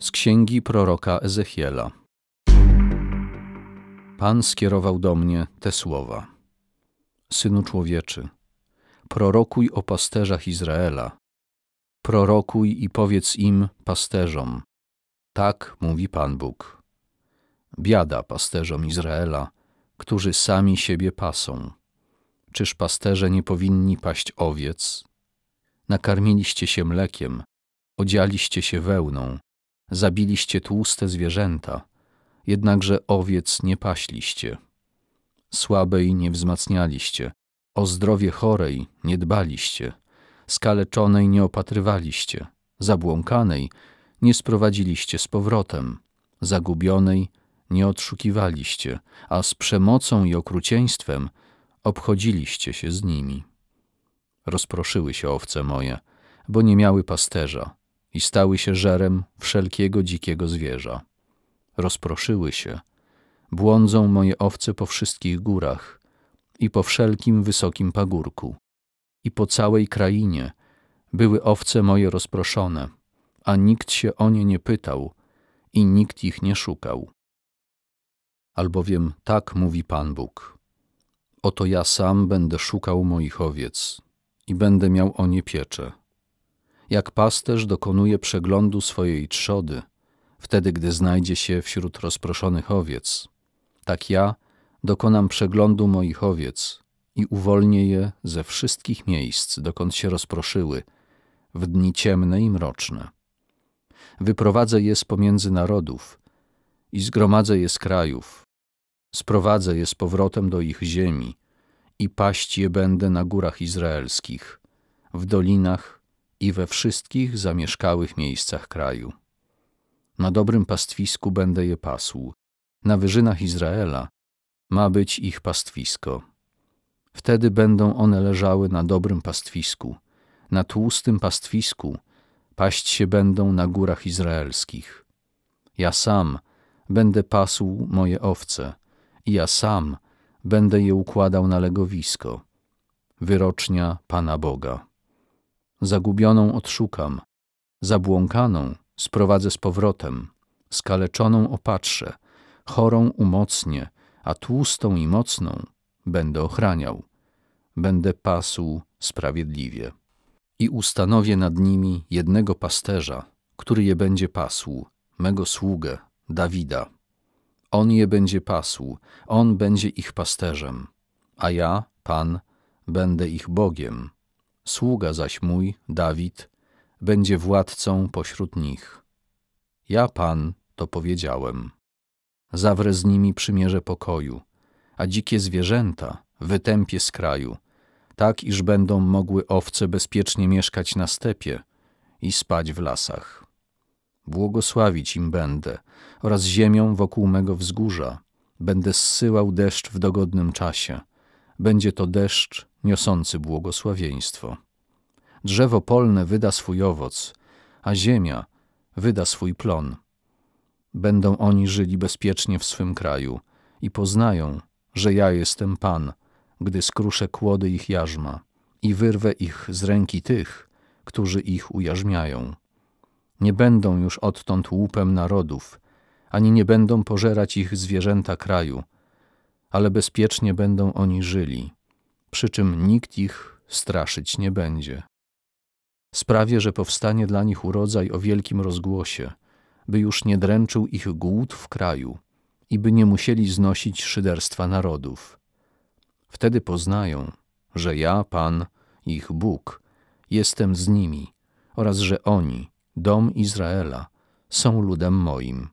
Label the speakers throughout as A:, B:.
A: Z księgi proroka Ezechiela. Pan skierował do mnie te słowa: Synu człowieczy, prorokuj o pasterzach Izraela. Prorokuj i powiedz im, pasterzom: Tak mówi Pan Bóg. Biada pasterzom Izraela, którzy sami siebie pasą. Czyż pasterze nie powinni paść owiec? Nakarmiliście się mlekiem, odzialiście się wełną, zabiliście tłuste zwierzęta, jednakże owiec nie paśliście. Słabej nie wzmacnialiście, o zdrowie chorej nie dbaliście, skaleczonej nie opatrywaliście, zabłąkanej nie sprowadziliście z powrotem, zagubionej nie odszukiwaliście, a z przemocą i okrucieństwem obchodziliście się z nimi. Rozproszyły się owce moje, bo nie miały pasterza i stały się żerem wszelkiego dzikiego zwierza. Rozproszyły się, błądzą moje owce po wszystkich górach i po wszelkim wysokim pagórku i po całej krainie były owce moje rozproszone, a nikt się o nie nie pytał i nikt ich nie szukał. Albowiem tak mówi Pan Bóg. Oto ja sam będę szukał moich owiec i będę miał o nie pieczę. Jak pasterz dokonuje przeglądu swojej trzody, wtedy gdy znajdzie się wśród rozproszonych owiec, tak ja dokonam przeglądu moich owiec i uwolnię je ze wszystkich miejsc, dokąd się rozproszyły, w dni ciemne i mroczne. Wyprowadzę je z pomiędzy narodów i zgromadzę je z krajów, sprowadzę je z powrotem do ich ziemi i paść je będę na górach izraelskich, w dolinach i we wszystkich zamieszkałych miejscach kraju. Na dobrym pastwisku będę je pasł, na wyżynach Izraela ma być ich pastwisko. Wtedy będą one leżały na dobrym pastwisku, na tłustym pastwisku paść się będą na górach izraelskich. Ja sam będę pasł moje owce i ja sam będę je układał na legowisko. Wyrocznia Pana Boga. Zagubioną odszukam, zabłąkaną sprowadzę z powrotem, skaleczoną opatrzę, chorą umocnię, a tłustą i mocną będę ochraniał. Będę pasł sprawiedliwie. I ustanowię nad nimi jednego pasterza, który je będzie pasł, mego sługę, Dawida. On je będzie pasł, on będzie ich pasterzem, a ja, Pan, będę ich Bogiem. Sługa zaś mój, Dawid, będzie władcą pośród nich. Ja, Pan, to powiedziałem. Zawrę z nimi przymierze pokoju, a dzikie zwierzęta wytępię z kraju, tak iż będą mogły owce bezpiecznie mieszkać na stepie i spać w lasach. Błogosławić im będę oraz ziemią wokół mego wzgórza. Będę zsyłał deszcz w dogodnym czasie. Będzie to deszcz niosący błogosławieństwo. Drzewo polne wyda swój owoc, a ziemia wyda swój plon. Będą oni żyli bezpiecznie w swym kraju i poznają, że ja jestem Pan, gdy skruszę kłody ich jarzma i wyrwę ich z ręki tych, którzy ich ujarzmiają. Nie będą już odtąd łupem narodów, ani nie będą pożerać ich zwierzęta kraju, ale bezpiecznie będą oni żyli, przy czym nikt ich straszyć nie będzie. Sprawię, że powstanie dla nich urodzaj o wielkim rozgłosie, by już nie dręczył ich głód w kraju i by nie musieli znosić szyderstwa narodów. Wtedy poznają, że ja, Pan, ich Bóg, jestem z nimi oraz że oni, dom Izraela, są ludem moim,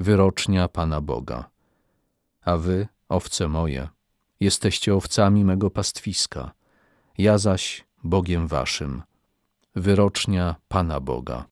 A: wyrocznia Pana Boga. A wy, owce moje, jesteście owcami mego pastwiska, ja zaś Bogiem waszym, wyrocznia Pana Boga.